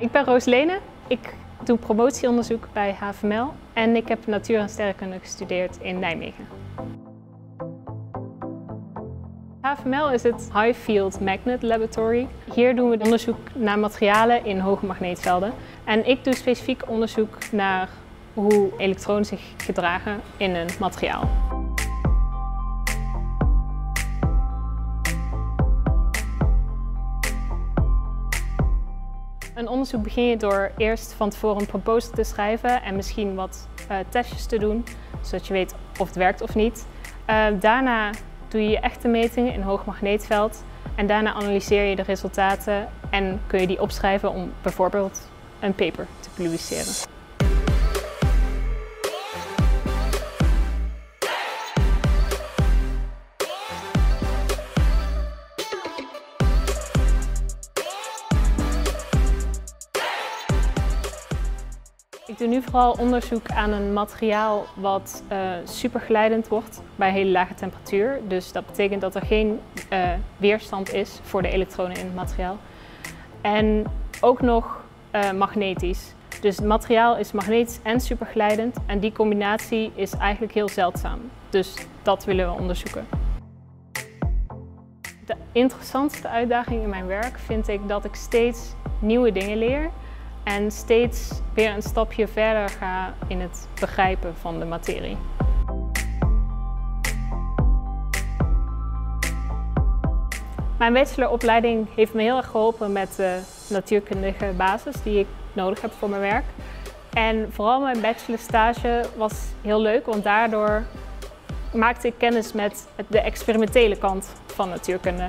Ik ben Roos Lene. Ik doe promotieonderzoek bij HVML en ik heb natuur- en sterrenkunde gestudeerd in Nijmegen. HVML is het High Field Magnet Laboratory. Hier doen we onderzoek naar materialen in hoge magneetvelden. En ik doe specifiek onderzoek naar hoe elektronen zich gedragen in een materiaal. Een onderzoek begin je door eerst van tevoren een proposal te schrijven en misschien wat uh, testjes te doen, zodat je weet of het werkt of niet. Uh, daarna doe je je echte metingen in hoog magneetveld en daarna analyseer je de resultaten en kun je die opschrijven om bijvoorbeeld een paper te publiceren. Ik doe nu vooral onderzoek aan een materiaal wat uh, superglijdend wordt bij hele lage temperatuur. Dus dat betekent dat er geen uh, weerstand is voor de elektronen in het materiaal. En ook nog uh, magnetisch. Dus het materiaal is magnetisch en superglijdend en die combinatie is eigenlijk heel zeldzaam. Dus dat willen we onderzoeken. De interessantste uitdaging in mijn werk vind ik dat ik steeds nieuwe dingen leer en steeds weer een stapje verder ga in het begrijpen van de materie. Mijn bacheloropleiding heeft me heel erg geholpen met de natuurkundige basis die ik nodig heb voor mijn werk. En vooral mijn bachelorstage was heel leuk, want daardoor maakte ik kennis met de experimentele kant van natuurkunde.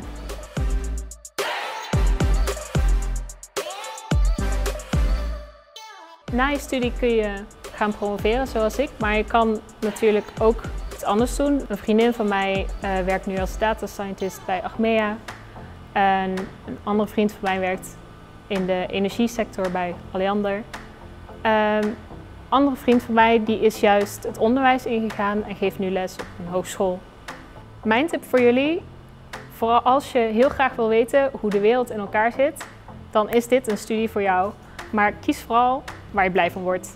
Na je studie kun je gaan promoveren zoals ik, maar je kan natuurlijk ook iets anders doen. Een vriendin van mij uh, werkt nu als data scientist bij Achmea. En een andere vriend van mij werkt in de energiesector bij Alliander. Een andere vriend van mij die is juist het onderwijs ingegaan en geeft nu les op een hogeschool. Mijn tip voor jullie, vooral als je heel graag wil weten hoe de wereld in elkaar zit, dan is dit een studie voor jou. Maar kies vooral waar je blij van wordt.